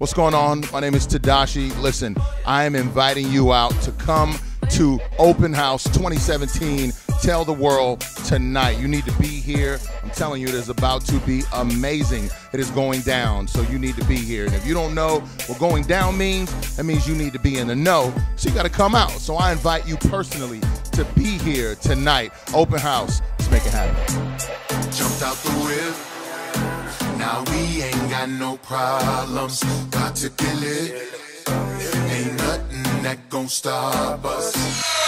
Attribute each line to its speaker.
Speaker 1: What's going on? My name is Tedashii. Listen, I am inviting you out to come to Open House 2017. Tell the world tonight. You need to be here. I'm telling you, it is about to be amazing. It is going down, so you need to be here. And if you don't know what going down means, that means you need to be in the know. So you got to come out. So I invite you personally to be here tonight. Open House. Let's make it happen.
Speaker 2: Jumped out the whip. We ain't got no problems. Got to kill it. Ain't nothing that gon' stop us.